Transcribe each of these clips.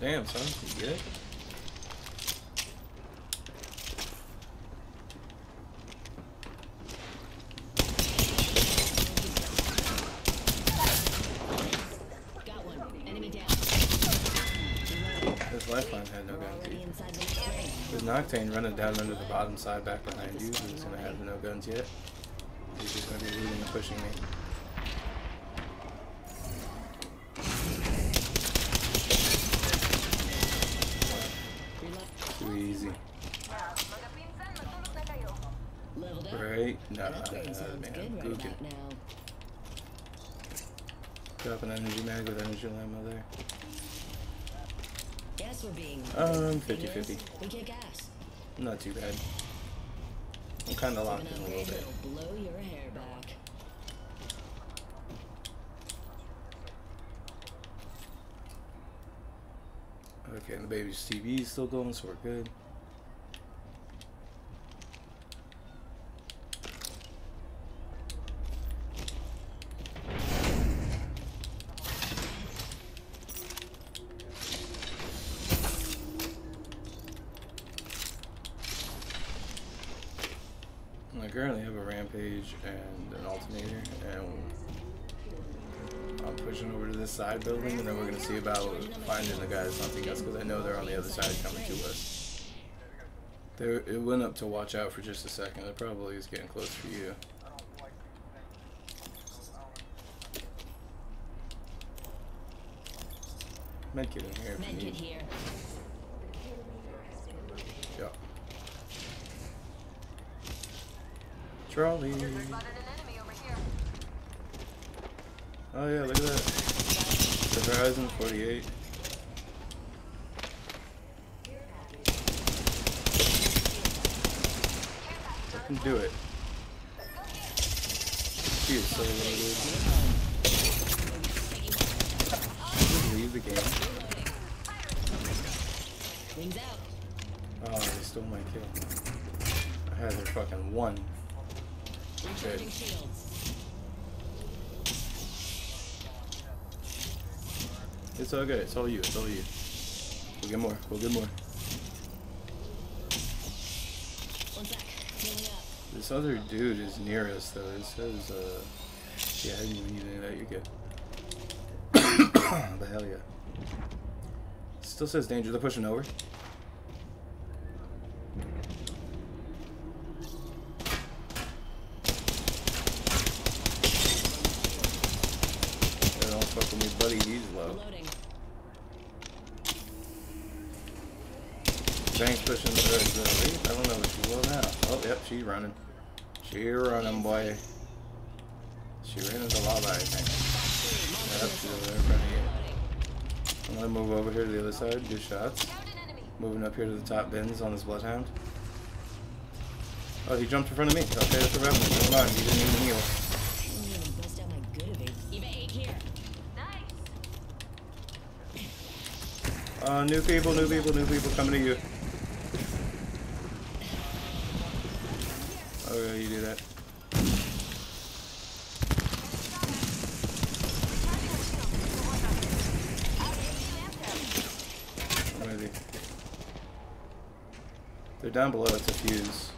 Damn, son. You good? Got one. Enemy down. This lifeline had no guns. Already either. inside the next ring. There's an Octane running down under the bottom side back behind you. He's gonna have no guns yet. He's just gonna be leading and pushing me. Reload. Too easy. Leveled. Right? Nah, That sounds man. good right Gookin. now. Drop an energy mag with energy ammo there. Guess we're being. Um, Thing 50-50. We kick ass. Not too bad. I'm kind of locked in a little bit. blow your hair back. Okay, and the baby's TV is still going, so we're good. I currently rampage and an alternator, and I'm pushing over to this side building, and then we're gonna see about finding the guys hunting us because I know they're on the other side coming to us. There, it went up to watch out for just a second. It probably is getting close for you. Medkit in here Medkit here. Yeah. Trolley. Oh yeah, look at that. The Horizon 48. Fucking do it. She is so loaded. Leave the game. Oh, they stole my kill. I had their fucking one. Shields. It's all good. It's all you. It's all you. We'll get more. We'll get more. This other dude is near us, though. It says, uh, yeah, I didn't even need any of that. You're good. the hell yeah. Still says danger. They're pushing over. Yeah, don't fuck with me, buddy. He's low. Reloading. Thanks pushing the the. I don't know if she will now. Oh, yep, she's running. She running, boy. She ran into lava, I think. Yep, she's over in front of you. I'm gonna move over here to the other side, do shots. Moving up here to the top bins on this bloodhound. Oh, he jumped in front of me. Okay, that's a revenue. Never mind, he didn't even heal. Uh, new people, new people, new people coming to you. Oh, yeah, you do that. Where they? They're down below. It's a fuse.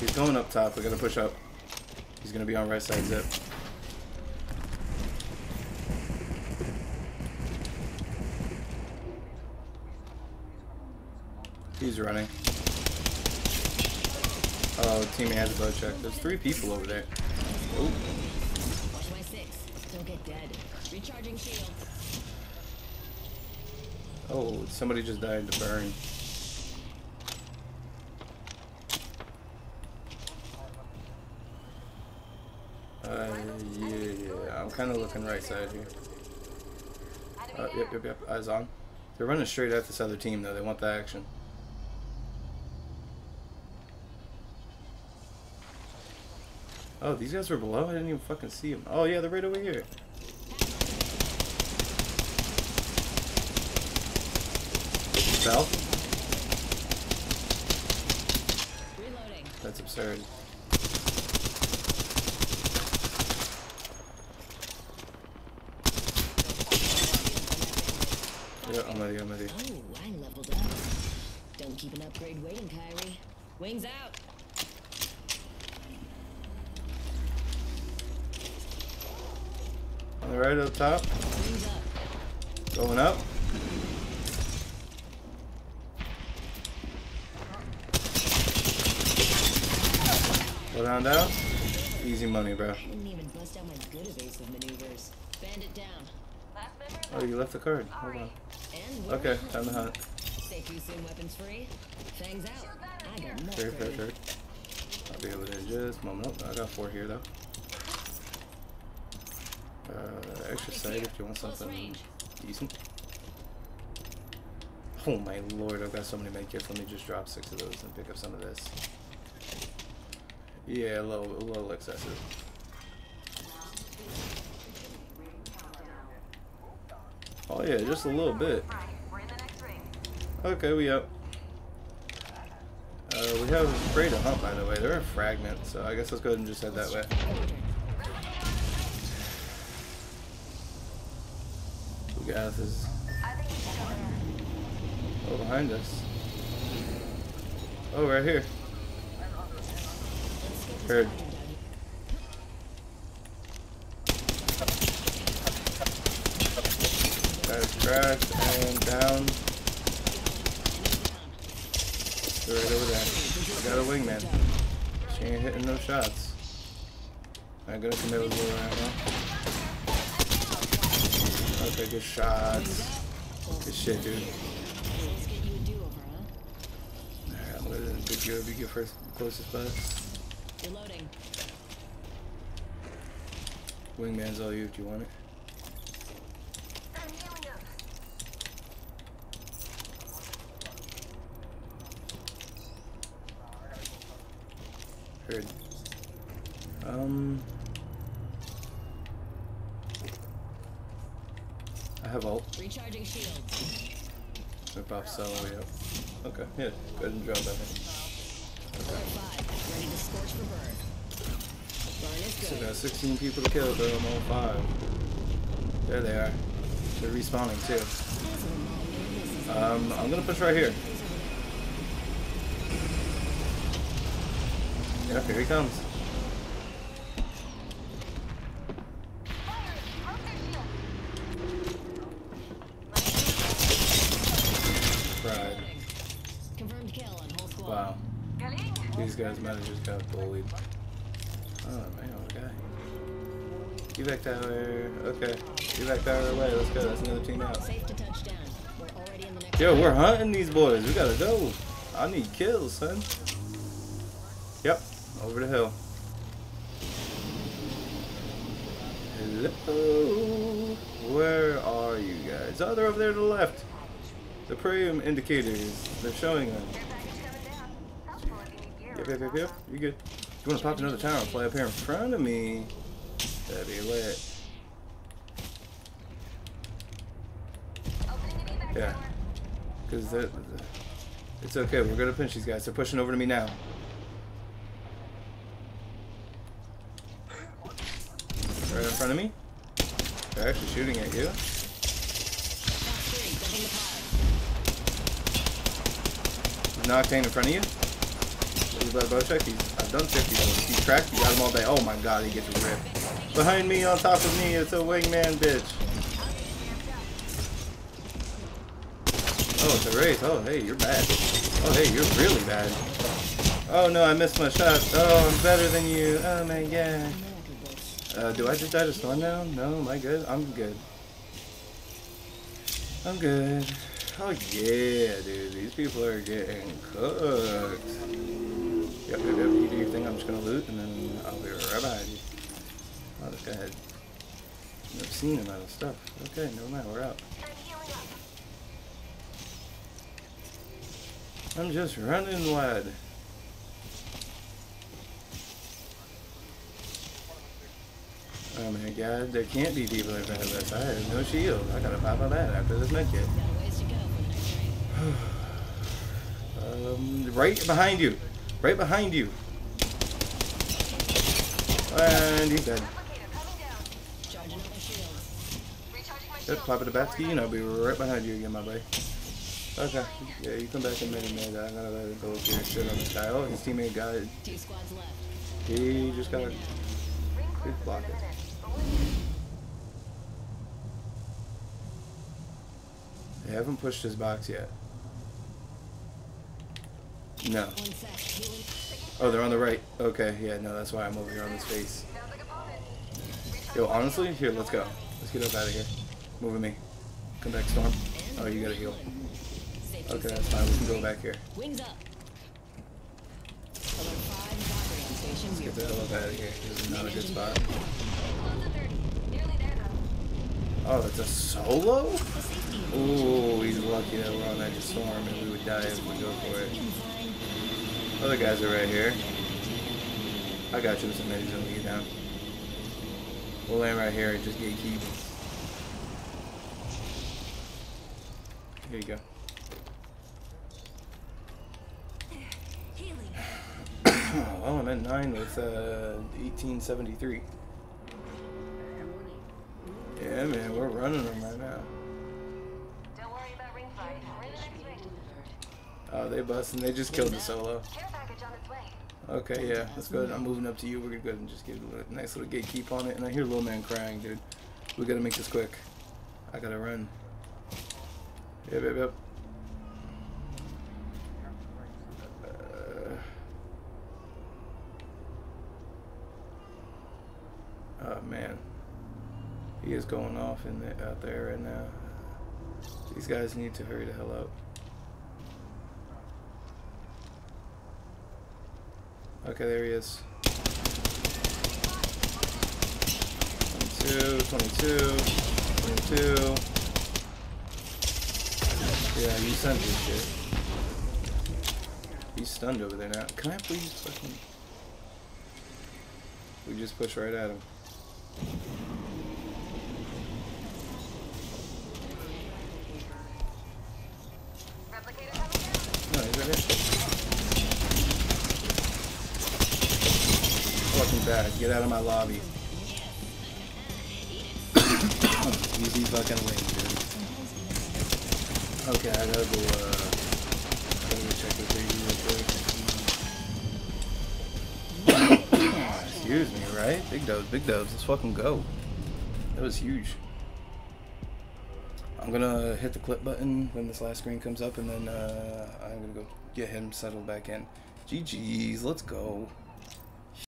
He's going up top. We're gonna push up. He's gonna be on right side zip. He's running. Oh, has a Bocek. There's three people over there. Oh, Watch my six. Don't get dead. Recharging shields. oh, somebody just died to burn. Uh, yeah, yeah. I'm kind of looking right side here. Uh, yep, yep, yep. Eyes on. They're running straight at this other team, though. They want the action. Oh, these guys were below? I didn't even fucking see them. Oh, yeah, they're right over here. South? Reloading. That's absurd. Yeah, I'm you, I'm you. Oh, I leveled up. Don't keep an upgrade waiting, Kyrie. Wings out. On the right up top. Going up. Go down, down. Easy money, bro. Oh, you left the card. Hold on. Okay, time to hunt. Stay too soon, weapons free. Fangs out. I got more third, you. third. I'll be able to just moment. I got four here though. Uh, extra sight if you want something decent. Oh my lord, I've got so many medkits. Let me just drop six of those and pick up some of this. Yeah, a little, a little excessive. Oh yeah, just a little bit. We're in the next ring. Okay, we up. Uh, we have a spray to hunt, by the way. They're a fragment, so I guess let's go ahead and just head that way. We got this. I think we should go there. Oh, behind us. Oh, right here. Heard. Guys, crashed and down. They're right over there. I got a wingman. She ain't hitting no shots. I'm gonna commit with her right now. Okay, good shots. Good shit, dude. Alright, up. You get first closest spots. Reloading. Wingman's all you. Do you want it? Heard. Um. I have ult. Recharging shields. We pop solo up. Okay, yeah. Go ahead and drop that. Alert five. Ready to scorch for burn. Burn is Still got 16 people to kill, though. I'm on five. There they are. They're respawning too. As a reminder, this is Um, I'm gonna push right here. Yep, here he comes. Broke their shield. Pride. Confirmed kill on whole squad. Wow. Galing. These guys might have bullied. Oh man, what a guy. Evac tower. Okay. Evac tower away. Let's go. That's another team out. Safe to touch down. We're already in the next Yo, we're hunting these boys. We gotta go. I need kills, son. Yep. Over the hill. Hello. Where are you guys? Oh, they're over there to the left. The premium indicators. They're showing them. Care package coming down. Helpful if you need gear. Yep, yep, yep, yep. You good? You wanna pop another tower and fly up here in front of me? That'd be lit. Opening Yeah. Cause the, the- it's okay. We're gonna pinch these guys. They're pushing over to me now. Right in front of me. They're actually shooting at you. Fox three. Dumping the pod. Noctane in front of you. He's about Bocek. He's, I've done 50 bullets. He's cracked. You got him all day. Oh my god, he gets ripped. Behind me, on top of me, it's a wingman bitch. Oh, it's a race. Oh, hey, you're bad. Oh, hey, you're really bad. Oh no, I missed my shot. Oh, I'm better than you. Oh my god. Uh, do I just die to storm now? No, am I good? I'm good. I'm good. Oh yeah, dude. These people are getting cooked. Yep, yep, yep. You do your thing. I'm just gonna loot, and then I'll be right behind you. Oh, this guy had... Seen him out of stuff. Okay, never mind. We're out. I'm. I'm just running wide. Oh my god, there can't be people in front of us. I have no shield. I gotta pop on that after this medkit. Got a ways to go for the next ring. Um, right behind you. Right behind you. And he's dead. Yep, pop it a Batsky, and I'll be right behind you again, my boy. Okay, yeah, you come back in a minute, man. I'm gonna let it go up here shit on this guy. Oh, his teammate got it. He just got it. Good block it. They haven't pushed his box yet. No. One sec. Healing. Oh, they're on the right. Okay, yeah, no, that's why I'm over here on this face. Sounds like a opponent. Yo, honestly, here, let's go. Let's get up out of here. Move with me. Come back, Storm. Oh, you gotta heal. Okay, that's fine. We can go back here. Wings up. Alert 5, Valkyrie on station. We Get the hell up out of here. This is not a good spot. Close to 30. Nearly there, though. Oh, it's a solo? Ooh, he's lucky that we're on that storm and we would die if we go for it. Other guys are right here. I got you with some medis when we get down. We'll land right here and just gatekeep. Here you go. Healing. well, I'm at 9 with uh, 1873. Yeah, man, we're running them Oh, they busting. They just killed the solo. Okay, yeah, let's go. I'm moving up to you. We're gonna go ahead and just get a nice little gatekeep on it. And I hear little man crying, dude. We gotta make this quick. I gotta run. Yep, yep, yep. Uh, oh man, he is going off in the, out there right now. These guys need to hurry the hell up. Okay, there he is. 22, 22, 22. Yeah, you sent shit. He's stunned over there now. Can I please fucking... We just push right at him. Replicator coming down. No, he's right here. Get out of my lobby. Easy fucking win, dude. Okay, I gotta go, uh, gotta go check the baby real quick. Excuse me, right? Big dubs, big dubs. Let's fucking go. That was huge. I'm gonna hit the clip button when this last screen comes up, and then uh, I'm gonna go get him settled back in. GG's, let's go.